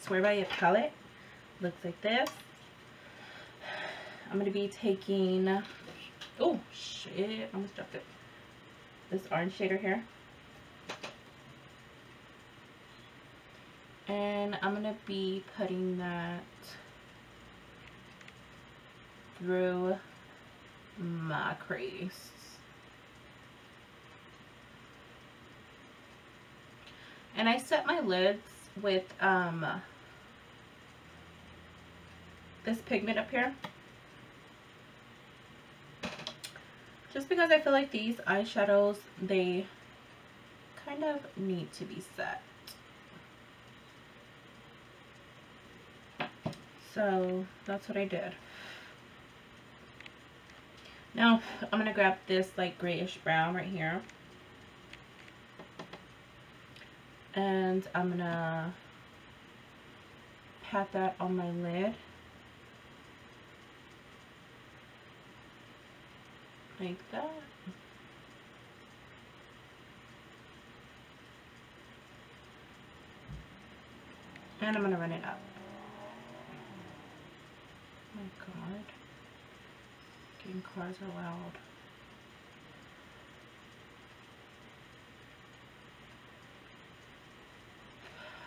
Swear by It palette. Looks like this. I'm going to be taking, oh shit, I almost dropped it. This orange shader here. And I'm going to be putting that through my crease. And I set my lids with um, this pigment up here. Just because I feel like these eyeshadows, they kind of need to be set. So that's what I did. Now I'm going to grab this like grayish brown right here. And I'm going to pat that on my lid. Like that. And I'm going to run it up. my god. Game cars are loud.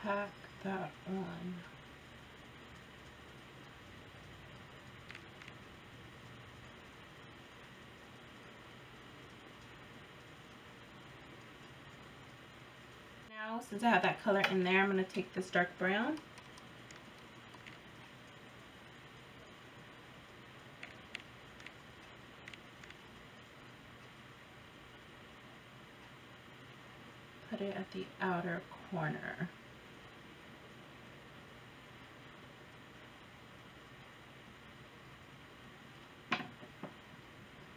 Pack that on. Now, since I have that color in there, I'm going to take this dark brown put it at the outer corner.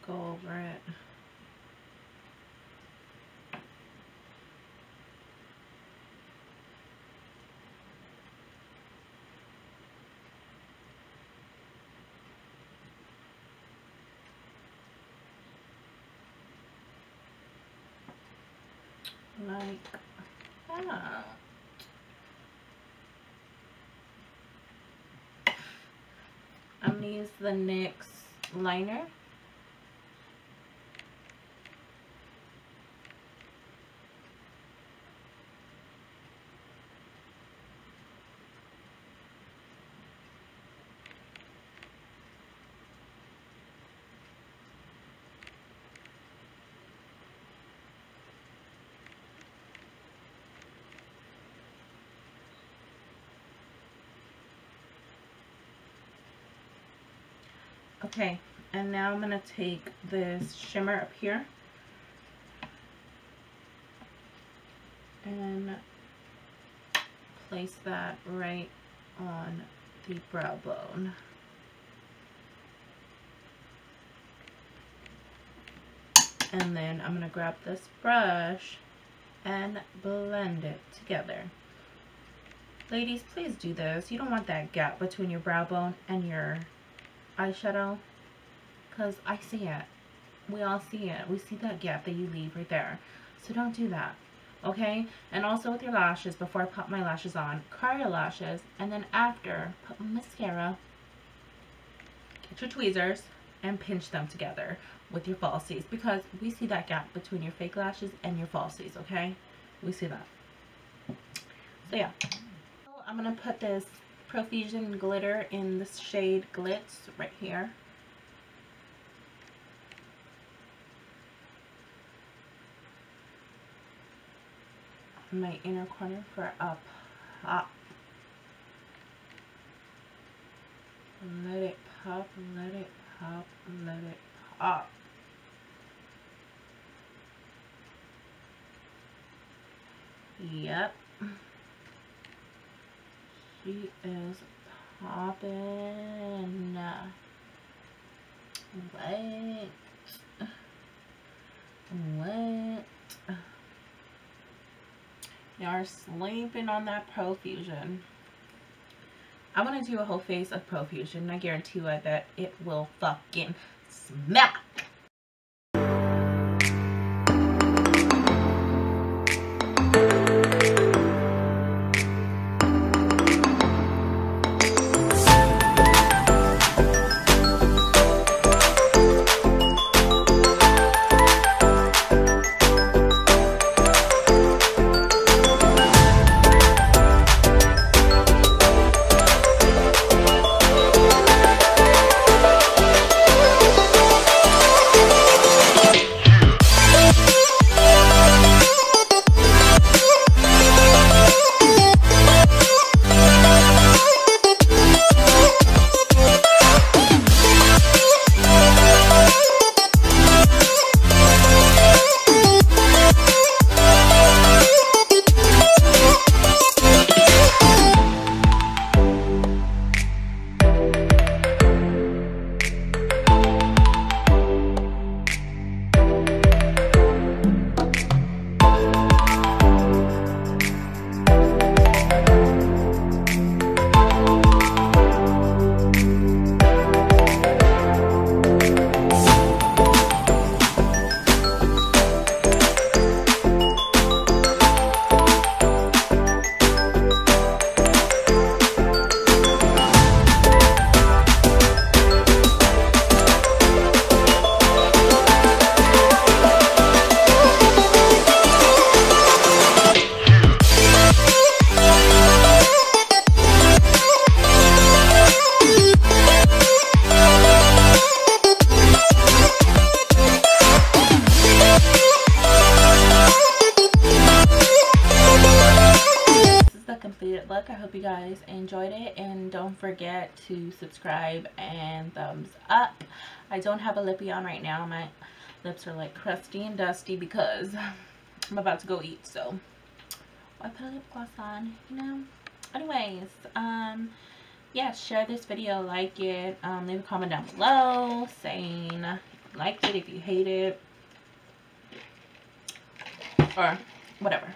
Go over it. Like that. I'm going to use the NYX liner. Okay, and now I'm going to take this shimmer up here and place that right on the brow bone. And then I'm going to grab this brush and blend it together. Ladies, please do this. You don't want that gap between your brow bone and your eyeshadow because I see it. We all see it. We see that gap that you leave right there. So don't do that. Okay? And also with your lashes, before I pop my lashes on, curl your lashes. And then after, put mascara. Get your tweezers and pinch them together with your falsies. Because we see that gap between your fake lashes and your falsies. Okay? We see that. So yeah. I'm going to put this Profusion glitter in the shade Glitz right here. my inner corner for a pop. Let it pop, let it pop, let it pop. Yep. She is popping. What? What? You are sleeping on that Profusion. I'm going to do a whole face of Profusion. I guarantee you that it will fucking smack. Guys enjoyed it. And don't forget to subscribe and thumbs up. I don't have a lippy on right now. My lips are like crusty and dusty because I'm about to go eat. So I put a lip gloss on, you know. Anyways, um, yeah, share this video, like it, um, leave a comment down below saying liked it if you hate it or whatever.